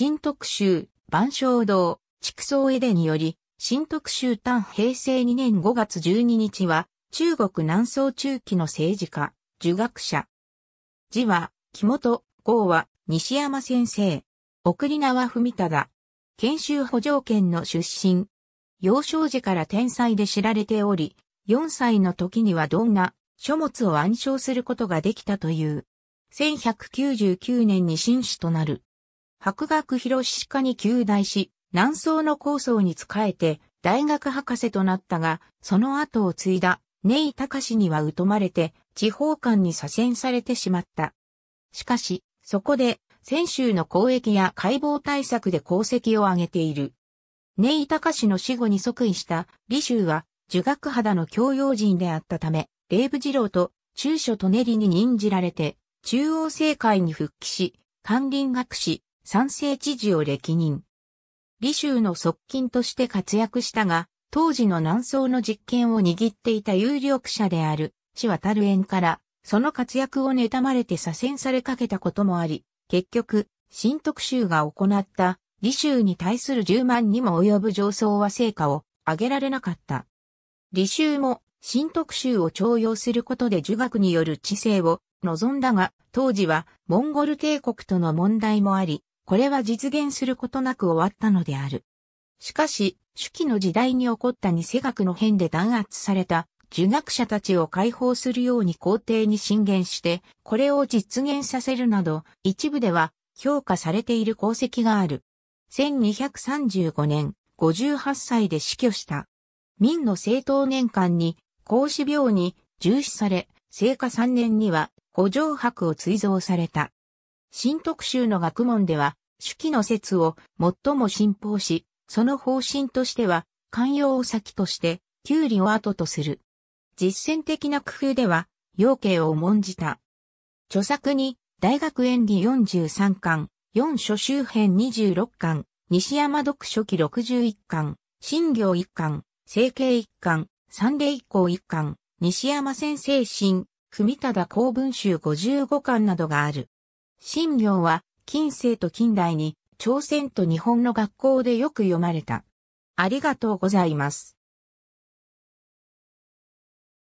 新特集、万象堂、畜生絵でにより、新特集丹平成2年5月12日は、中国南宋中期の政治家、儒学者。字は、木本、号は、西山先生。送り名は文忠。研修補助県の出身。幼少時から天才で知られており、4歳の時にはどんな書物を暗唱することができたという。1199年に新種となる。博学広志科に旧大し、南宋の構想に仕えて大学博士となったが、その後を継いだ根井隆には疎まれて地方間に左遷されてしまった。しかし、そこで先週の交易や解剖対策で功績を挙げている。根井隆の死後に即位した李州は儒学肌の教養人であったため、霊部次郎と中書と練りに任じられて、中央政界に復帰し、官林学士、三世知事を歴任。李州の側近として活躍したが、当時の南宋の実権を握っていた有力者である、死渡る縁から、その活躍を妬まれて左遷されかけたこともあり、結局、新徳州が行った李州に対する10万にも及ぶ上層は成果を上げられなかった。李州も新徳州を徴用することで儒学による知性を望んだが、当時はモンゴル帝国との問題もあり、これは実現することなく終わったのである。しかし、初期の時代に起こった偽学の変で弾圧された儒学者たちを解放するように皇帝に進言して、これを実現させるなど、一部では評価されている功績がある。1235年、58歳で死去した。明の政党年間に、孔子病に重視され、聖火3年には五条白を追贈された。新特集の学問では、手記の説を最も信奉し、その方針としては、寛容を先として、旧理を後とする。実践的な工夫では、要慶を重んじた。著作に、大学演技43巻、四書周辺26巻、西山読書記61巻、新行1巻、成形1巻、三例以降1巻、西山先生新、文忠公文集55巻などがある。新行は近世と近代に朝鮮と日本の学校でよく読まれた。ありがとうございます。